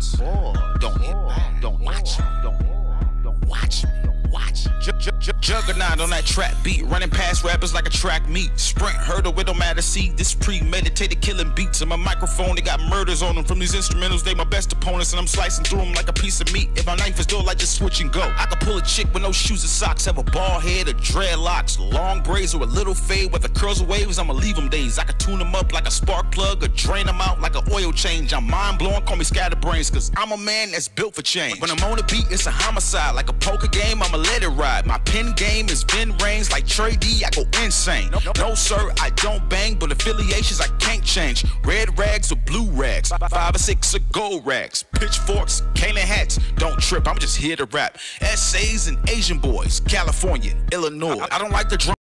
Don't hit back. Don't watch me. Don't watch me. Watch me. Juggerknott on that trap beat, running past rappers like a track meet. Sprint, hurdle, it don't matter. See, this premeditated killing beats. On my microphone, they got murders on them from these instrumentals. They my best opponents, and I'm slicing through them like a piece of meat. If my knife is dull, I just switch and go. I could pull a chick with no shoes or socks, have a bald head or dreadlocks, long braids or a little fade with the curls or waves. I'ma leave them days. I could tune them up like a spark plug or drain them out like an oil change. I'm mind blowing, call me scatterbrains, cause I'm a man that's built for change. When I'm on the beat, it's a homicide. Like a poker game, I'ma let it ride. My pen game is Ben Rains, like Trey D, I go insane. No, sir, I don't bang, but affiliations I can't change. Red rags or blue rags, five or six or gold rags. Pitchforks, Kaling hats, don't trip, I'm just here to rap. Essays and Asian boys, California, Illinois. I don't like the drum.